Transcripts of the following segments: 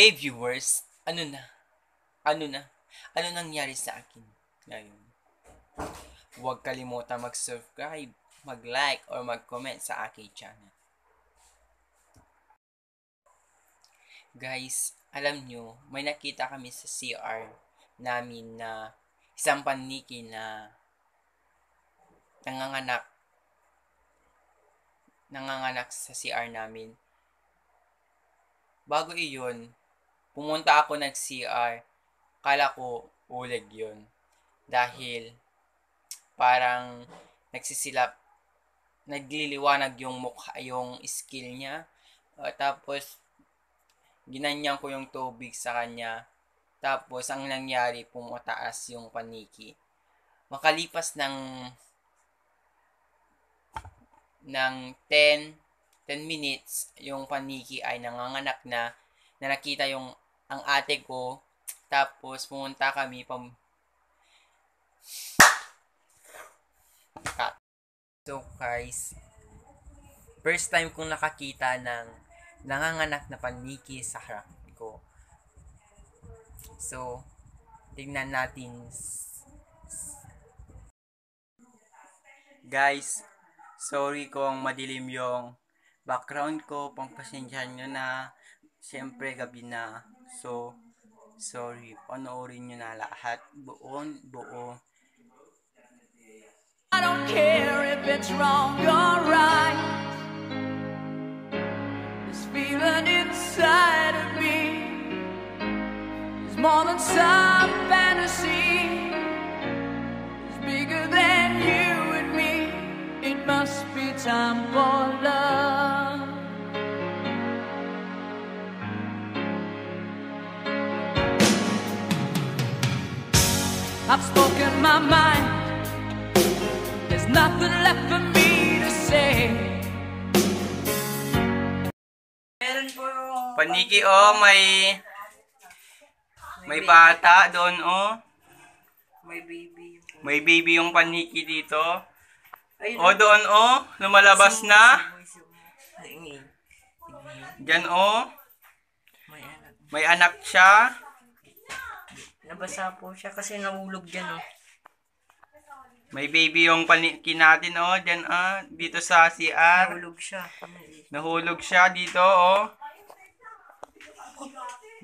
Hey viewers, ano na? Ano na? Ano nangyari sa akin ngayon? Huwag kalimutan mag-subscribe, mag-like, or mag-comment sa aking channel. Guys, alam nyo, may nakita kami sa CR namin na isang paniki na nanganganak nanganganak sa CR namin. Bago iyon, pumunta ako ng CR. Kala ko uleg yun. Dahil parang nagsisilap, nagliliwanag yung mukha, yung skill niya. Uh, tapos, ginanyan ko yung tubig sa kanya. Tapos, ang nangyari, pumataas yung paniki. Makalipas ng ng 10 10 minutes yung paniki ay nanganganak na na nakita yung ang ate ko tapos pumunta kami pam Cut. So guys, first time kong nakakita ng nanganganak na paniki sa harap ko. So, tingnan natin. Guys, Sorry kung madilim yung background ko. Pangpasensyahan nyo na. Siyempre, gabi na. So, sorry. Panoorin nyo na lahat. Buon, buo. I don't care if it's wrong or right. This feeling inside of me is more than some I've spoken my mind. There's nothing left for me to say. Paniki, oh, may... May bata doon, oh. may baby. po. May baby yung paniki dito. Ayun. Oh, doon, oh. Lumalabas na. Diyan, oh. may anak. May anak siya. Nabasa po siya kasi nahulog dyan, oh. May baby yung paniki natin, oh. Diyan, ah. Dito sa CR. Nahulog siya. Nahulog siya dito, oh.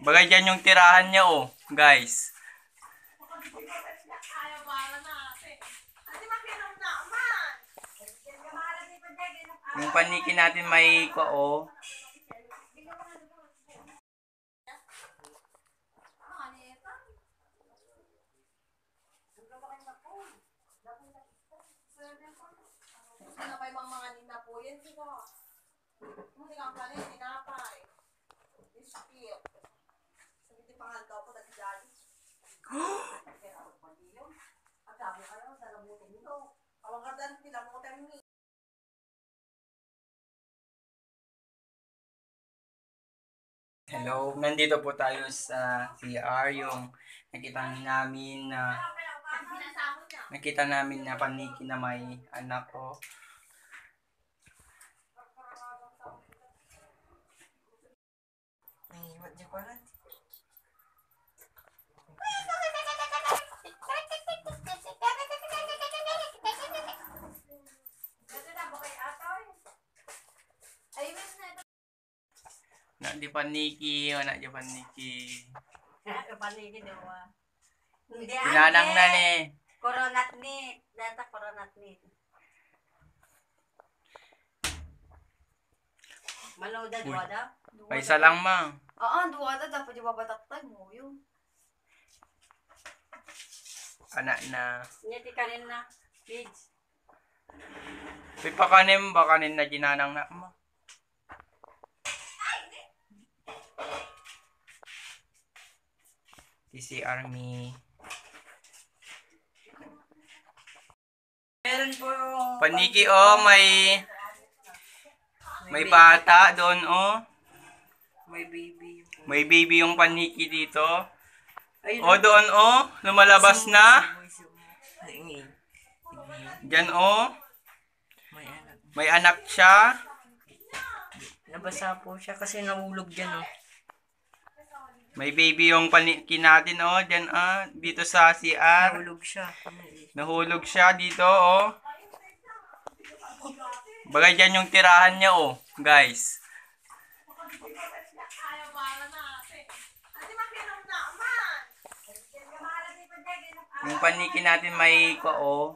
Bagay dyan yung tirahan niya, oh. Guys. Yung paniki natin may ko, oh. Pa yung mga nina po yan, di ba? Hindi ka pala yung tinapay. Biscuit. Sabi di pangal. Kaya ako pa yun. Ang dami kayo, dalamutin nito. Awang ka ni. Hello, nandito po tayo sa CR, yung nakita namin na nakita namin na paniki na may anak ko. Ay, what di pa rin? Na di paniki, wala di paniki. Paligid daw ah. Hindi Pinanang na ni. Coronat ni. Data coronat ni. Maloda Uy. dua da? May isa lang ma. Oo, duwa na dapat yung babataktan mo yun. Anak na. Niya ti kanin na. Kids. May pakanim ba kanin na ginanang na mo? TC Army. Meron po yung Paniki oh, may may bata doon oh. may baby. po. May baby yung paniki dito. Ayun. Oh, doon oh, lumalabas na. Diyan oh, may anak. may anak siya. Nabasa po siya kasi nahulog dyan, oh. May baby yung paniki natin, oh. Diyan, ah. Dito sa CR. Nahulog siya. Nahulog siya dito, oh. Bagay dyan yung tirahan niya, oh. Guys. Yung paniki natin may ko, oh.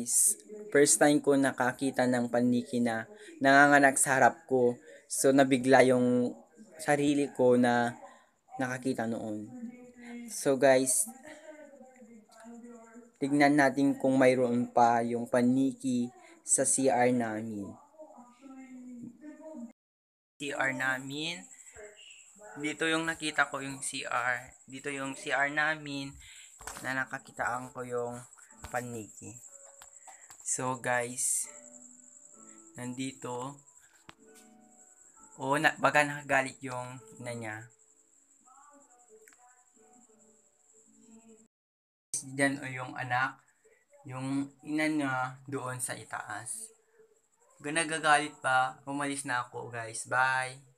Guys, first time ko nakakita ng paniki na nanganganak sa harap ko. So, nabigla yung sarili ko na nakakita noon. So, guys, tignan natin kung mayroon pa yung paniki sa CR namin. CR namin. Dito yung nakita ko yung CR. Dito yung CR namin na nakakitaan ko yung paniki. So guys, nandito oh, na, baga nakagalit yung ina niya. Diyan o yung anak, yung ina niya doon sa itaas. Ganagagalit pa, umalis na ako guys. Bye!